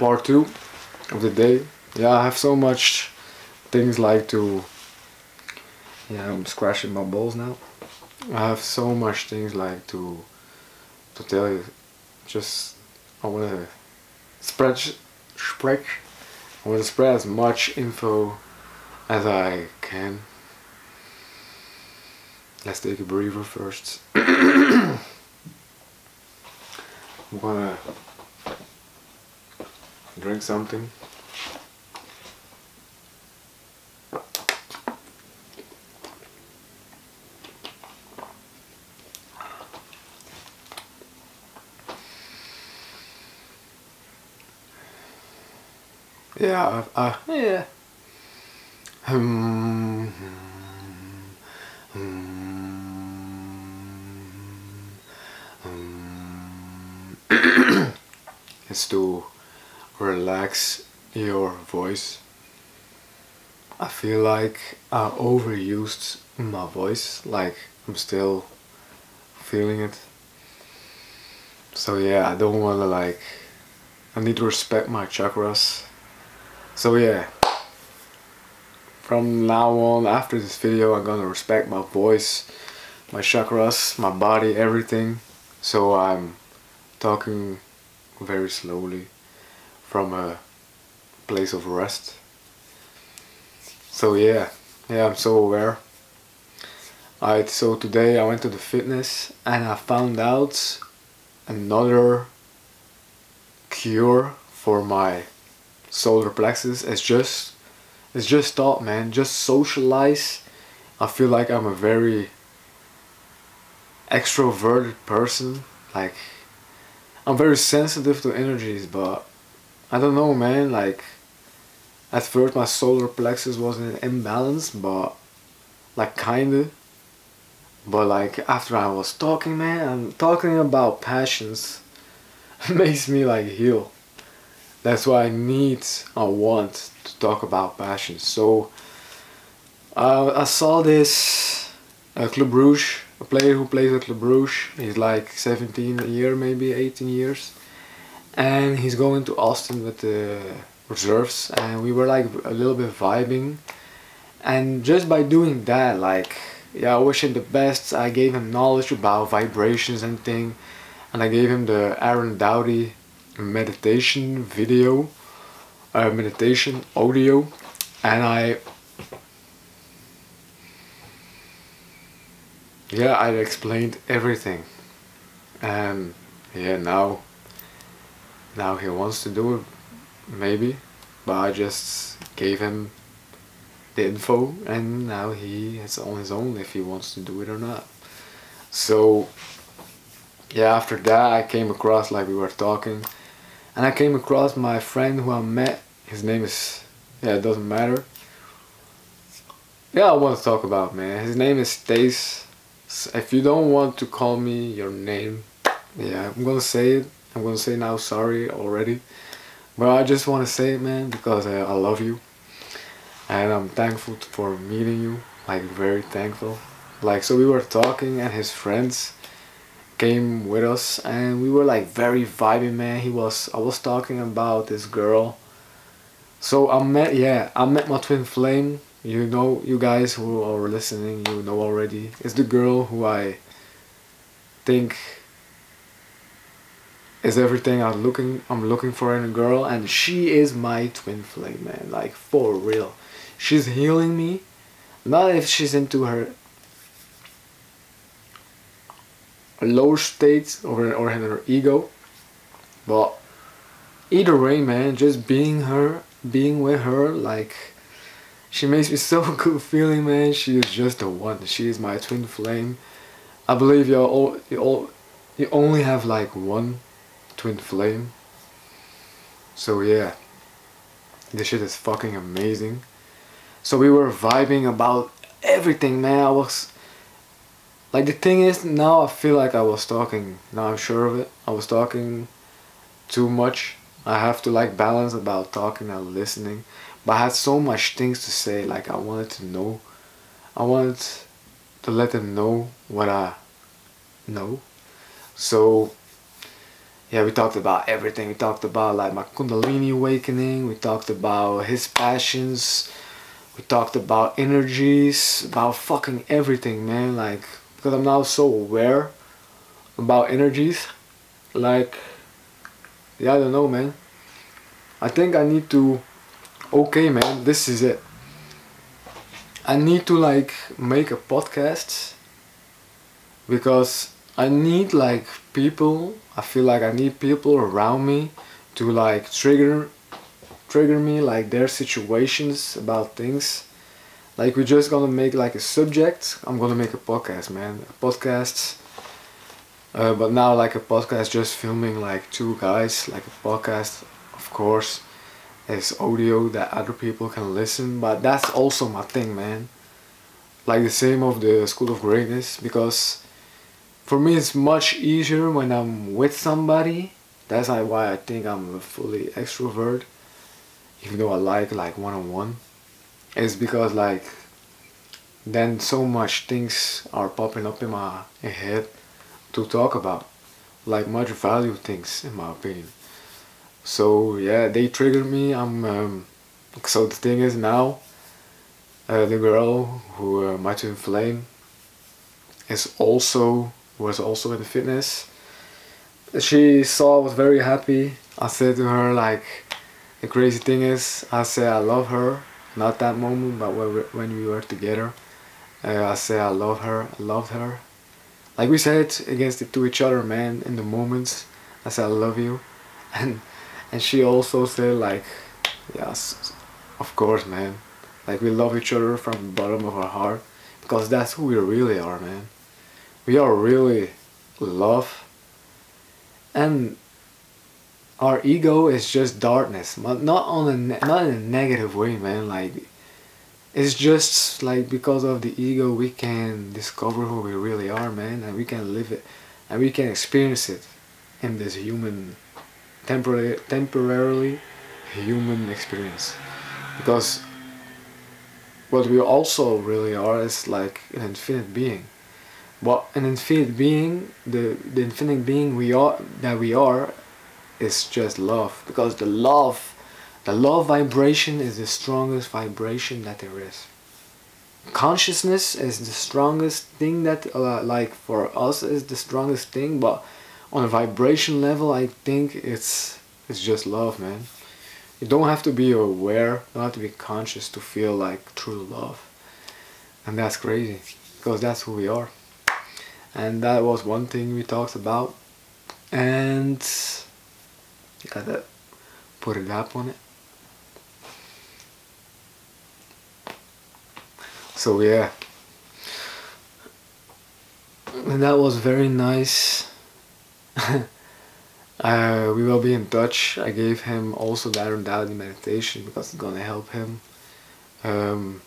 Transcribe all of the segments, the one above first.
part two of the day. Yeah, I have so much things like to. Yeah, I'm scratching my balls now. I have so much things like to to tell you. Just I want to spread spread. I want to spread as much info as I can. Let's take a breather first. I'm gonna drink something. Yeah, I, yeah. Hmm. is to relax your voice. I feel like I overused my voice, like I'm still feeling it. So yeah, I don't wanna like, I need to respect my chakras. So yeah, from now on, after this video, I'm gonna respect my voice, my chakras, my body, everything. So I'm talking very slowly from a place of rest. So yeah, yeah, I'm so aware. Alright, so today I went to the fitness and I found out another cure for my solar plexus. It's just, it's just thought, man. Just socialize. I feel like I'm a very extroverted person. Like I'm very sensitive to energies, but I don't know, man. Like, at first my solar plexus was in imbalance, but like kinda. But like after I was talking, man, I'm talking about passions makes me like heal. That's why I need, I want to talk about passions. So uh, I saw this uh, Club Brugge a player who plays at Club Brugge. He's like 17 a year, maybe 18 years. And he's going to Austin with the reserves and we were like a little bit vibing. And just by doing that, like, yeah, I wish him the best. I gave him knowledge about vibrations and thing. And I gave him the Aaron Doughty meditation video, uh, meditation audio. And I yeah I explained everything and yeah now now he wants to do it maybe but I just gave him the info and now he is on his own if he wants to do it or not. So yeah after that I came across like we were talking and I came across my friend who I met his name is yeah it doesn't matter. Yeah I want to talk about man. His name is Stace. If you don't want to call me your name yeah i'm gonna say it i'm gonna say now sorry already but i just want to say it man because I, I love you. And i'm thankful for meeting you like very thankful. Like so we were talking and his friends came with us and we were like very vibing man. He was i was talking about this girl. So i met yeah i met my twin flame. You know you guys who are listening you know already. It's the girl who I think is everything I'm looking I'm looking for in a girl and she is my twin flame man like for real she's healing me not if she's into her lower states or, or her ego but either way man just being her being with her like she makes me so good feeling, man. She is just the one. She is my twin flame. I believe you all, you all, you only have like one twin flame. So yeah, this shit is fucking amazing. So we were vibing about everything, man. I was like the thing is now I feel like I was talking. Now I'm sure of it. I was talking too much. I have to like balance about talking and listening but I had so much things to say like I wanted to know I wanted to let them know what I know so yeah, we talked about everything. We talked about like my Kundalini awakening. We talked about his passions. We talked about energies, about fucking everything, man. Like, because I'm now so aware about energies. Like, yeah, I don't know, man. I think I need to. Okay, man, this is it. I need to like make a podcast because I need like people. I feel like I need people around me to like trigger trigger me like their situations about things. Like we're just gonna make like a subject. I'm gonna make a podcast, man. A podcast. Uh, but now like a podcast just filming like two guys like a podcast of course is audio that other people can listen but that's also my thing man like the same of the school of greatness because for me it's much easier when I'm with somebody. That's why I think I'm a fully extrovert, even though I like like one on one. It's because like then so much things are popping up in my head to talk about, like much value things in my opinion. So yeah, they trigger me. I'm um, so the thing is now, uh, the girl who uh, my twin flame is also was also in fitness. She saw was very happy. I said to her like, the crazy thing is, I said I love her. Not that moment, but when we, when we were together, uh, I said I love her. I loved her. Like we said against it to each other, man. In the moments, I said I love you, and and she also said like, yes, of course, man. Like we love each other from the bottom of our heart because that's who we really are, man we are really love. And our ego is just darkness but not on a not in a negative way man. Like it's just like because of the ego we can discover who we really are man and we can live it and we can experience it in this human temporarily temporarily human experience. Because what we also really are is like an infinite being but an infinite being the the infinite being we are that we are is just love because the love the love vibration is the strongest vibration that there is. Consciousness is the strongest thing that uh, like for us is the strongest thing but on a vibration level i think it's it's just love man. You don't have to be aware you don't have to be conscious to feel like true love. And that's crazy because that's who we are and that was one thing we talked about. And you gotta put a gap on it. So yeah. And that was very nice. Uh, we will be in touch. I gave him also that reality meditation because it's gonna help him. Um,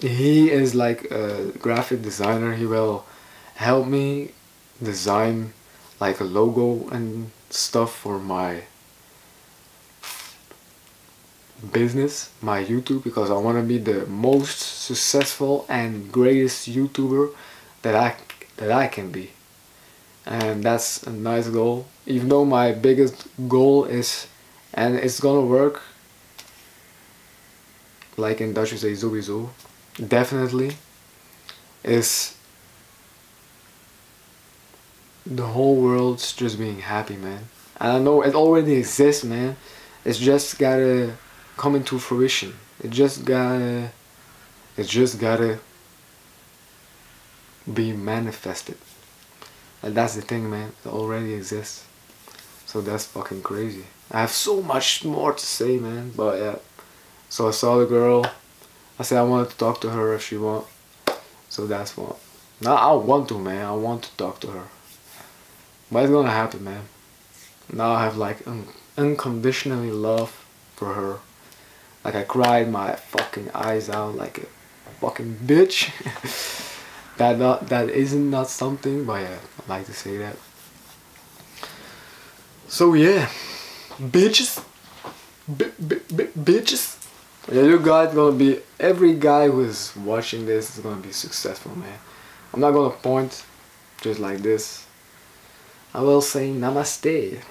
he is like a graphic designer. He will help me design like a logo and stuff for my business, my YouTube, because I want to be the most successful and greatest YouTuber that I that I can be. And that's a nice goal. Even though my biggest goal is, and it's gonna work, like in Dutch we say sowieso, definitely, is the whole world's just being happy, man. And I know it already exists, man. It's just gotta come into fruition. It just gotta, it just gotta be manifested. And that's the thing, man. It already exists. So that's fucking crazy. I have so much more to say, man. But yeah. So I saw the girl. I said I wanted to talk to her if she want. So that's what. Now I want to, man. I want to talk to her. But it's gonna happen, man. Now I have like un unconditionally love for her. Like I cried my fucking eyes out like a fucking bitch. that not that isn't not something, but yeah, I like to say that. So yeah, bitches, B bitches. Yeah, you guys gonna be every guy who is watching this is gonna be successful, man. I'm not gonna point just like this I will say namaste.